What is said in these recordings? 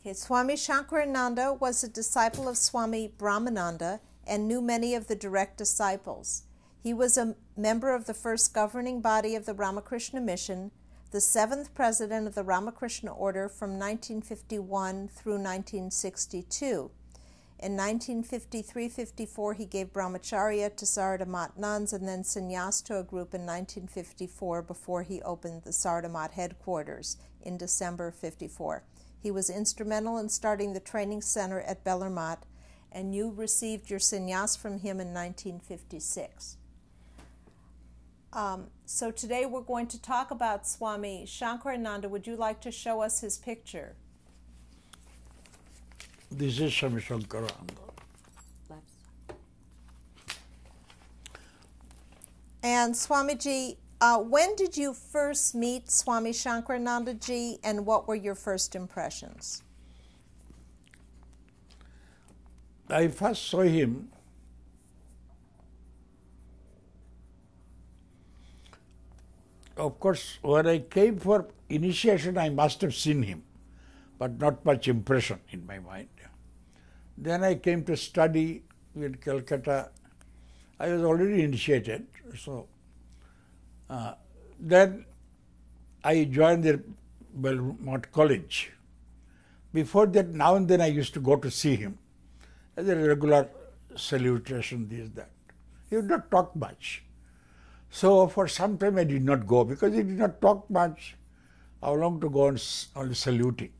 Okay, Swami Shankarananda was a disciple of Swami Brahmananda and knew many of the direct disciples. He was a member of the first governing body of the Ramakrishna Mission, the seventh president of the Ramakrishna Order from 1951 through 1962. In 1953-54, he gave brahmacharya to Sarada Math nuns and then sannyas to a group in 1954 before he opened the Sarada Math headquarters in December 54. He was instrumental in starting the training center at Belur Math, and you received your sannyas from him in 1956. Um, so today we're going to talk about Swami Shankarananda. Would you like to show us his picture? This is Swami Shankarananda. And Swamiji, uh, when did you first meet Swami Shankarananda ji and what were your first impressions? I first saw him of course, when I came for initiation, I must have seen him, but not much impression in my mind. Then I came to study in Calcutta. I was already initiated, so uh, then I joined the Belur Math College. Before that, now and then I used to go to see him as a regular salutation, this, that. He would not talk much. So for some time I did not go because he did not talk much. How long to go on only saluting.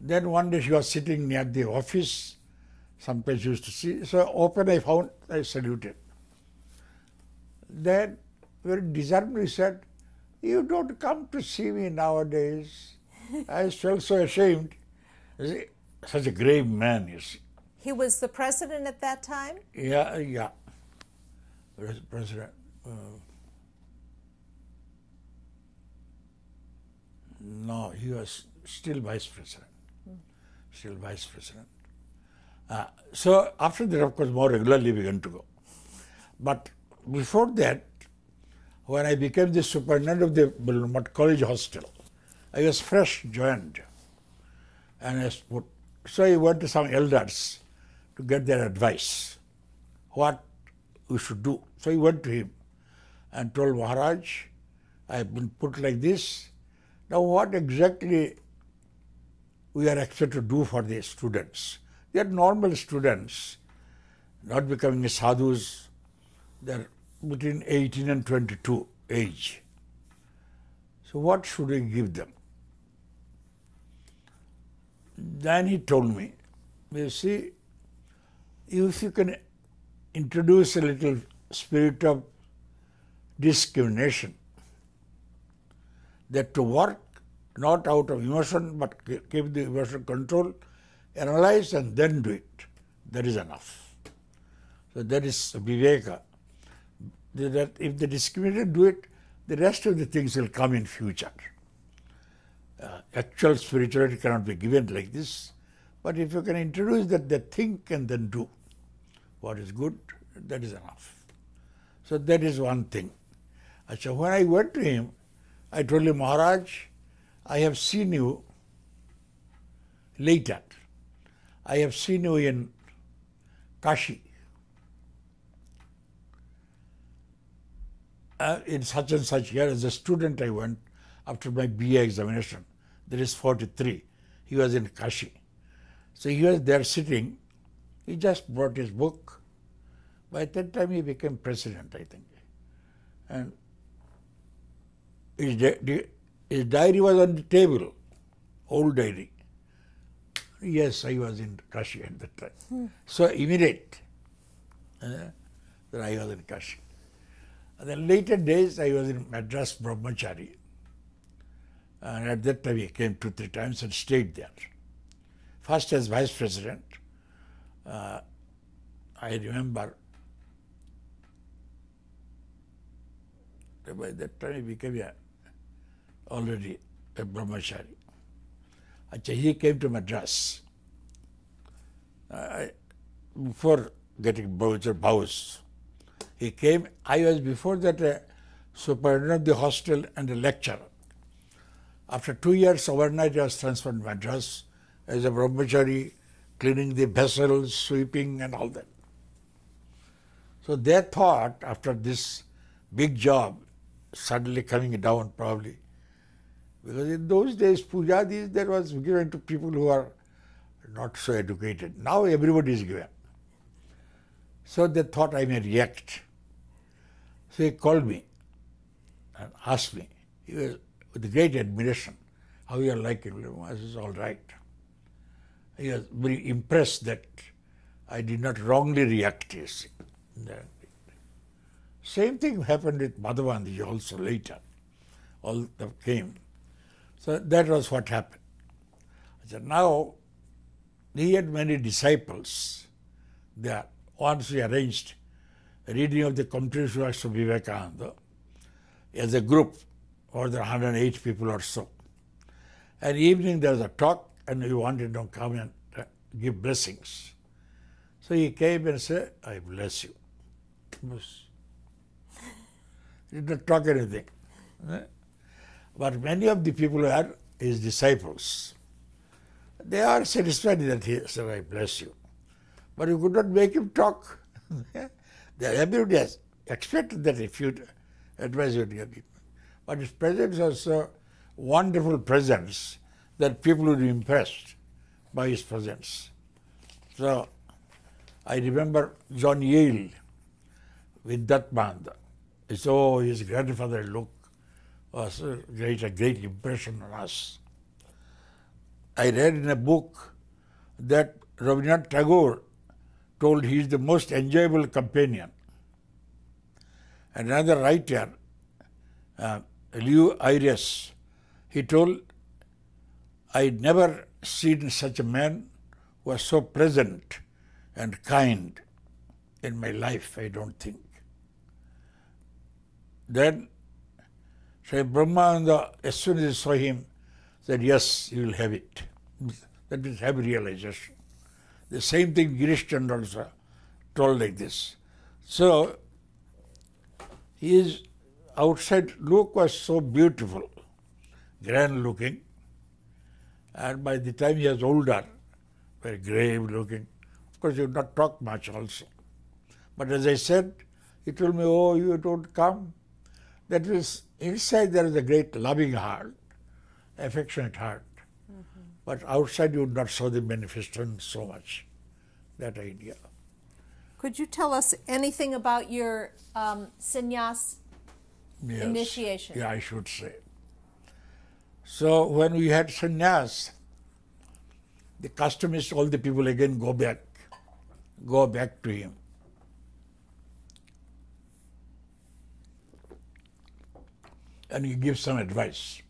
Then one day she was sitting near the office. Sometimes used to see. So open I found, I saluted. Then very disarmingly said, you don't come to see me nowadays. I felt so ashamed. Such a grave man, you see. He was the president at that time? Yeah, yeah. President. Uh, no, he was still vice president. Mm. Still vice president. Uh, so after that, of course, more regularly began to go. But before that, when I became the superintendent of the Belur Math College Hostel, I was fresh joined. And I so I went to some elders to get their advice, what we should do. So I went to him and told Maharaj, I have been put like this. Now what exactly we are expected to do for the students? They are normal students, not becoming sadhus. They are between 18 and 22 age. So what should we give them? Then he told me, you see, if you can introduce a little spirit of discrimination. That to work not out of emotion but keep the emotion control, analyze and then do it. That is enough. So that is Viveka. That if the discriminated do it, the rest of the things will come in future. Uh, actual spirituality cannot be given like this, but if you can introduce that they think and then do what is good, that is enough. So that is one thing. So when I went to him, I told him, Maharaj, I have seen you later. I have seen you in Kashi. Uh, in such and such year, as a student, I went after my BA examination. There is 43. He was in Kashi. So he was there sitting. He just brought his book. By that time, he became president, I think. And his, di his diary was on the table, old diary. Yes, I was in Kashi at that time. Hmm. So immediate uh, that I was in Kashi. Then later days I was in Madras Brahmachari. And at that time he came two, three times and stayed there. First as vice president, uh, I remember by that time he became a already a brahmachari. Achha, he came to Madras. I, before getting voucher vows, he came. I was before that a superintendent of the hostel and a lecturer. After two years overnight, I was transferred to Madras as a brahmachari, cleaning the vessels, sweeping and all that. So they thought after this big job suddenly coming down probably, because in those days puja there was given to people who are not so educated. Now everybody is given. So they thought I may react. So he called me and asked me. He was with great admiration. How you are liking it? I said, all right. He was very impressed that I did not wrongly react, you see. Same thing happened with Madhavandiji also later. All that came. So that was what happened. I said, now he had many disciples there. Once we arranged reading of the complete works of Vivekananda as a group, more than 108 people or so. And evening there was a talk and he wanted to come and uh, give blessings. So he came and said, I bless you. He did not talk anything. But many of the people are his disciples. They are satisfied that he said, I bless you. But you could not make him talk. Everybody has expected that if you advise you to get it. But his presence was so wonderful presence that people would be impressed by his presence. So I remember John Yale with that man. So his grandfather look was a great, a great impression on us. I read in a book that Rabindranath Tagore told he is the most enjoyable companion. Another writer, uh, Lew Ayres, he told, I never seen such a man who was so pleasant and kind in my life, I don't think. Then Sri Brahmananda, as soon as he saw him, said, Yes, you will have it. That means have realization. The same thing Girish Chandra also told like this. So, his outside look was so beautiful, grand looking, and by the time he was older, very grave looking. Of course, he would not talk much also. But as I said, he told me, Oh, you don't come. That means inside there is a great loving heart, affectionate heart. But outside you would not show the manifestation so much. That idea. Could you tell us anything about your um, sannyas yes. initiation? Yeah, I should say. So when we had sannyas, the custom is all the people again go back, go back to him. and he gives some advice.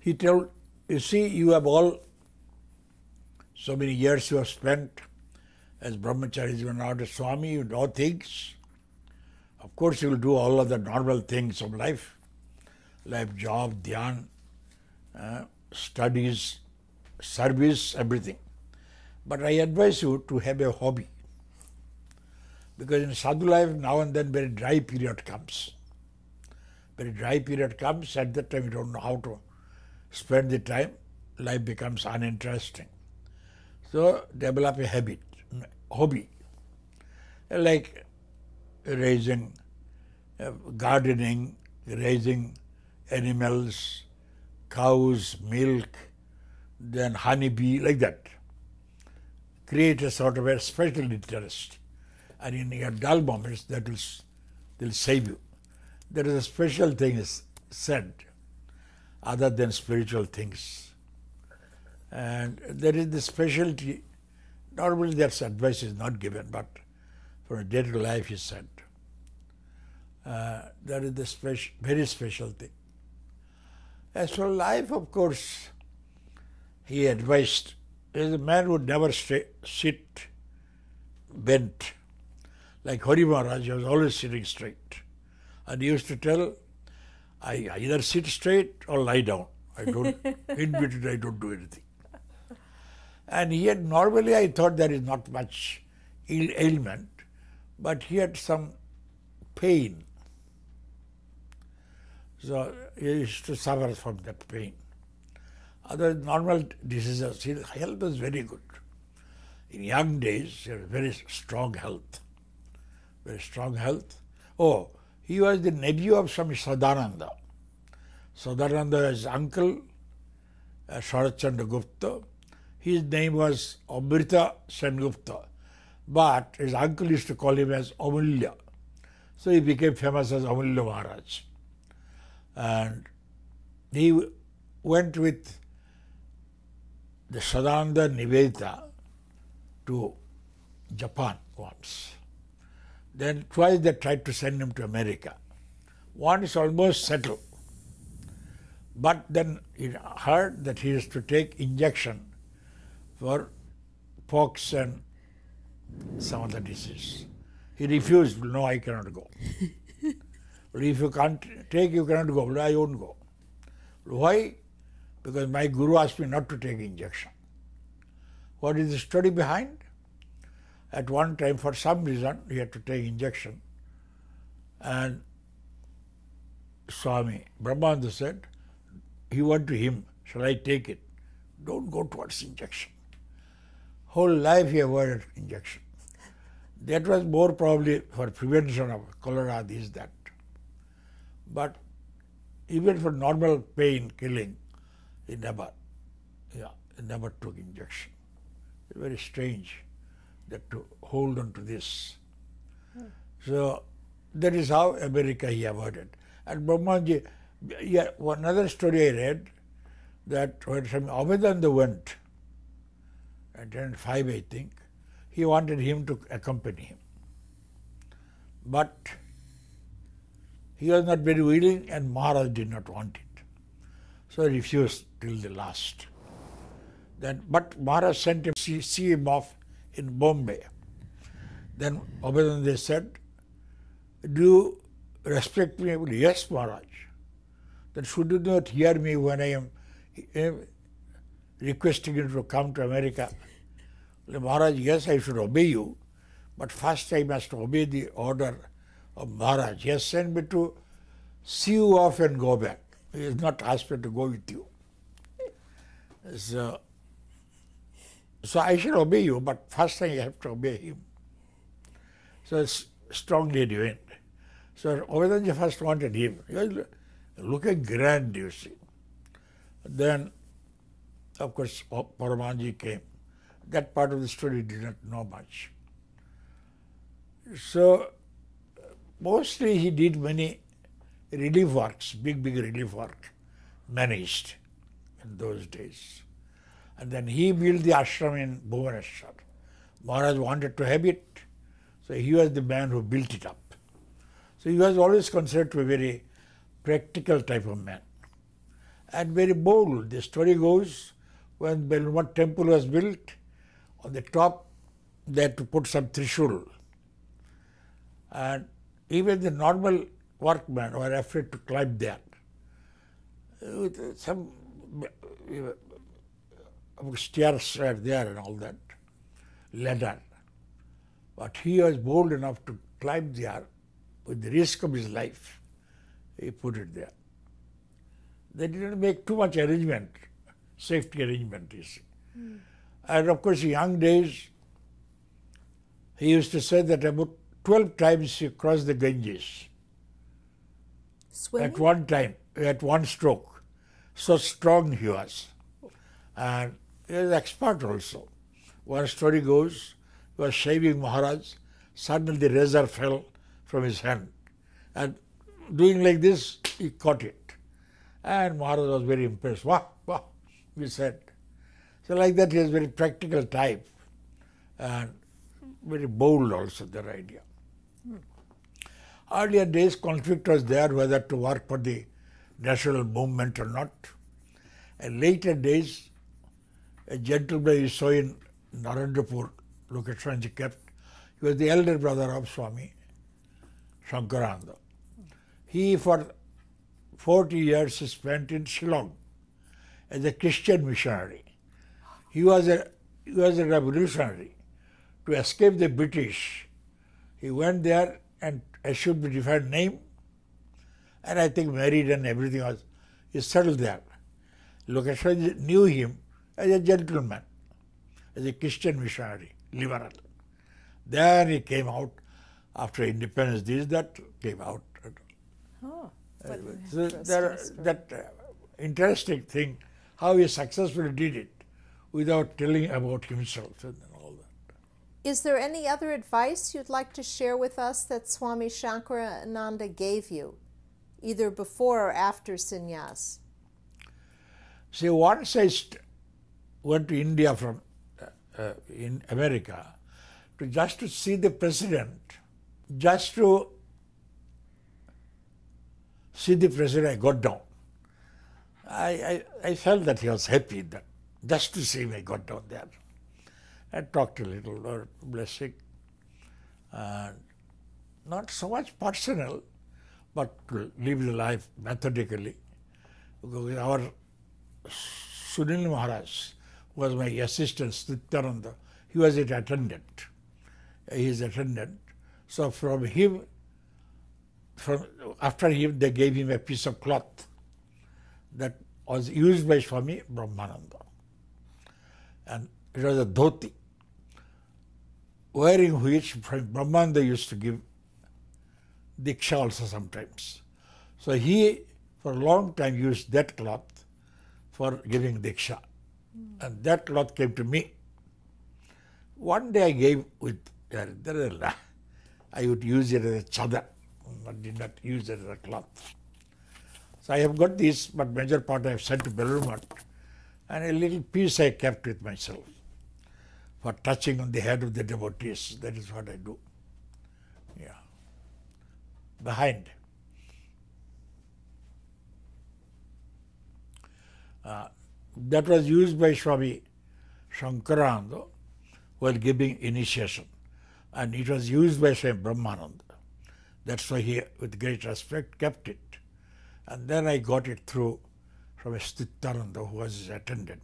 He told, you see, you have all, so many years you have spent as brahmacharis, you are not a swami, you know things. Of course, you will do all of the normal things of life, life, job, dhyan, uh, studies, service, everything. But I advise you to have a hobby. Because in sadhu life, now and then very dry period comes very dry period comes, at that time you don't know how to spend the time, life becomes uninteresting. So develop a habit, hobby, like raising, uh, gardening, raising animals, cows, milk, then honeybee, like that. Create a sort of a special interest. And in your dull moments, that will, will save you there is a special thing is said other than spiritual things. And there is the specialty. Normally, that advice is not given, but for a day to life is said. Uh, that is the very special thing. As for life, of course, he advised, is a man would never stay, sit bent. Like Hari Maharaj he was always sitting straight. And he used to tell, I either sit straight or lie down. I don't, in between, I don't do anything. And he had, normally I thought there is not much Ill, ailment, but he had some pain. So he used to suffer from that pain. other normal diseases. His health was very good. In young days, he had very strong health. Very strong health. Oh, he was the nephew of Swami Sadananda. Sadananda is uncle, uh, Sharachandra Gupta. His name was Amrita Sengupta, but his uncle used to call him as Amulya. So he became famous as Amulya Maharaj. And he went with the Sadananda Nivedita to Japan once. Then twice they tried to send him to America. One is almost settled. But then he heard that he has to take injection for pox and some other disease. He refused, no, I cannot go. but if you can't take, you cannot go. I won't go. Why? Because my guru asked me not to take injection. What is the story behind? At one time, for some reason, he had to take injection. And Swami Brahmananda said, he went to him, shall I take it? Don't go towards injection. Whole life he avoided injection. That was more probably for prevention of cholera, this, that. But even for normal pain killing, he never, yeah, he never took injection. Very strange that to hold on to this. Hmm. So that is how America he avoided. And Brahmaji, yeah, another story I read that when Swami Abhedananda went, at 5 I think, he wanted him to accompany him. But he was not very willing and Maharaj did not want it. So he refused till the last. Then, but Maharaj sent him to see him off in Bombay. Then Abhedananda said, Do you respect me? Yes, Maharaj. Then should you not hear me when I am eh, requesting you to come to America? Maharaj, yes, I should obey you, but first I must obey the order of Maharaj. He has sent me to see you off and go back. He has not asked me to go with you. So, so I shall obey you, but first I have to obey him. So it's strongly went. So Abhedanji first wanted him. He was looking grand, you see. Then, of course, Paramanji came. That part of the story did not know much. So, mostly he did many relief works, big, big relief work, managed in those days. And then he built the ashram in Bhubaneswar. Maharaj wanted to have it, so he was the man who built it up. So he was always considered to be a very practical type of man and very bold. The story goes when Belur Math temple was built, on the top they had to put some trishul. And even the normal workmen were afraid to climb there. Uh, with some stairs were there and all that, ladder. But he was bold enough to climb there with the risk of his life. He put it there. They didn't make too much arrangement, safety arrangement, you see. Mm. And of course, in young days, he used to say that about 12 times he crossed the Ganges. Swimming? At one time, at one stroke. So strong he was. And he was expert also. One story goes, he was shaving Maharaj, suddenly the razor fell from his hand. And doing like this, he caught it. And Maharaj was very impressed. Wah, wah, he said. So like that, he is very practical type and very bold also, their idea. Earlier days, conflict was there whether to work for the national movement or not. And later days, a gentleman you saw in Narendrapur, Lokeshwaranji kept, he was the elder brother of Swami Shankarananda. He, for 40 years, spent in Shillong as a Christian missionary. He was a, he was a revolutionary. To escape the British, he went there and assumed a different name, and I think married and everything was, he settled there. Lokeshwar knew him as a gentleman, as a Christian missionary, liberal. Then he came out after independence. This that came out. Oh, what So interesting there, that uh, interesting thing, how he successfully did it without telling about himself and all that. Is there any other advice you'd like to share with us that Swami Shankarananda gave you, either before or after sannyas? See, once I went to India from uh, uh, in America to just to see the president, just to see the president, I got down. I, I, I felt that he was happy that just to see me, I got down there. I talked a little, Lord blessing, and not so much personal, but live the life methodically. Because our Sunil Maharaj was my assistant, Nityananda. He was an attendant. his attendant. So from him, from after him, they gave him a piece of cloth that was used by Swami Brahmananda. And it was a dhoti, wearing which Brahmananda used to give diksha also sometimes. So he, for a long time, used that cloth for giving diksha. And that cloth came to me. One day I gave with. I would use it as a chadar. I did not use it as a cloth. So I have got this, but major part I have sent to Belur and a little piece I kept with myself for touching on the head of the devotees. That is what I do. Yeah. Behind. Uh, that was used by Swami Shankarananda while giving initiation. And it was used by Swami Brahmananda. That's why he, with great respect, kept it. And then I got it through from Stittaranda who was his attendant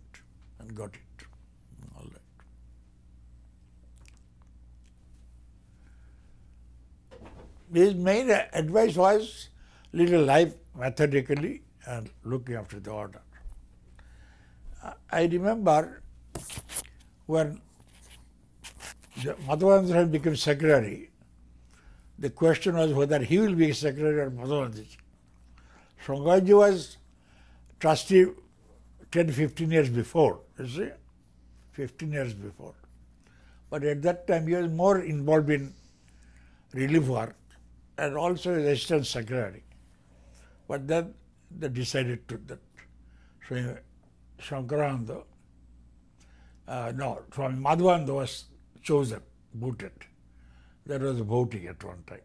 and got it. All that. His main advice was little life methodically and looking after the order. I remember when Madhavanand had become secretary, the question was whether he will be secretary or Madhavanand. Shangaji was trustee 10, 15 years before, you see, 15 years before. But at that time he was more involved in relief work and also as assistant secretary. But then they decided to that. So Shankarananda, uh, no, Swami Madhvananda was chosen, voted. That was voting at one time.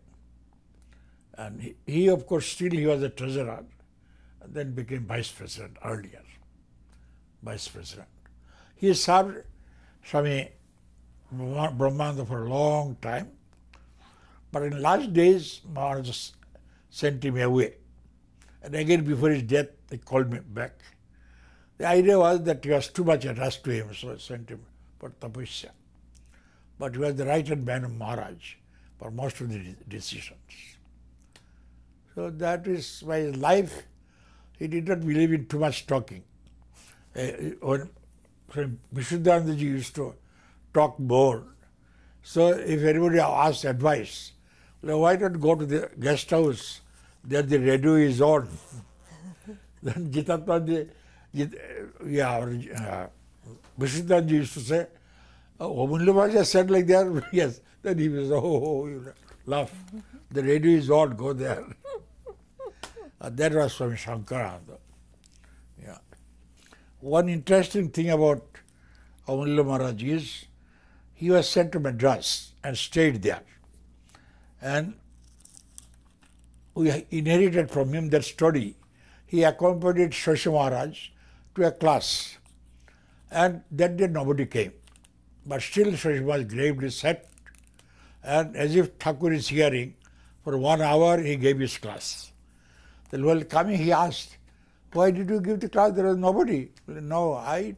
And he, he, of course, still he was a treasurer, and then became vice president earlier, vice president. He served Swami Brahmananda for a long time, but in last days, Maharaj sent him away. And again, before his death, they called me back. The idea was that he was too much attached to him, so I sent him for tapasya. But he was the right hand man of Maharaj for most of the de- decisions. So that is why his life, he did not believe in too much talking. Uh, when Vishuddhanandaji used to talk more, so if anybody asked advice, well, why not go to the guest house? There the radio is on. then Jitatmaji, Jit, yeah, or, uh, used to say, oh, Mullah just said like that. yes. Then he was, oh, oh, you laugh. The radio is on, go there. uh, that was from Shankarananda. Yeah. One interesting thing about Amulya Maharaj is he was sent to Madras and stayed there. And we inherited from him that study. He accompanied Shashi Maharaj to a class. And that day nobody came. But still Shashi was gravely set. And as if Thakur is hearing, for one hour he gave his class. Then while coming he asked, why did you give the class? There was nobody. No, I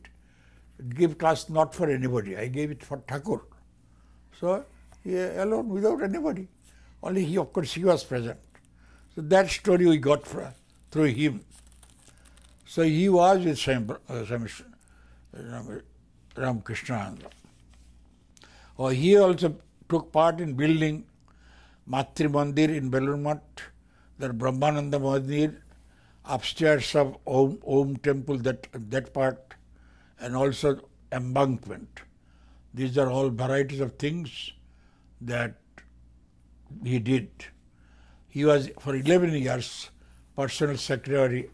give class not for anybody. I gave it for Thakur. So he alone without anybody. Only he, of course, he was present. So that story we got from, through him. So he was with Swami, uh, Ramakrishna. Oh, he also took part in building Matri Mandir in Belur the Brahmananda Mandir, upstairs of Om, Om temple, that, that part, and also embankment. These are all varieties of things that he did. He was for 11 years personal secretary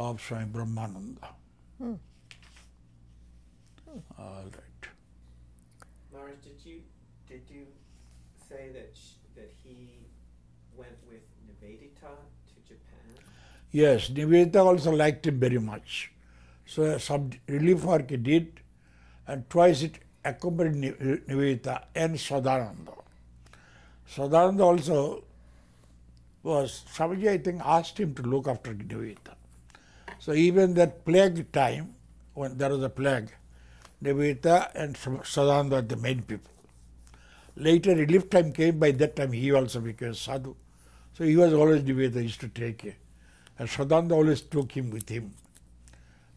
of Swami Brahmananda. Hmm. All right. Maharaj, did you did you say that that he went with Nivedita to Japan? Yes, Nivedita also liked him very much. So some relief work he did, and twice it accompanied Nivedita and Sadananda. Sadananda also was, Swamiji I think asked him to look after Nivedita. So even that plague time, when there was a plague, Nivedita and Sadananda were the main people. Later relief time came, by that time he also became sadhu. So he was always Nivedita, used to take. And Sadananda always took him with him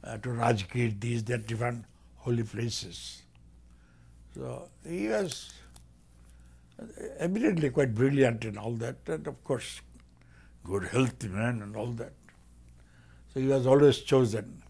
uh, to Rajgir, these, that different holy places. So he was evidently quite brilliant in all that, and of course, good healthy man and all that. So he was always chosen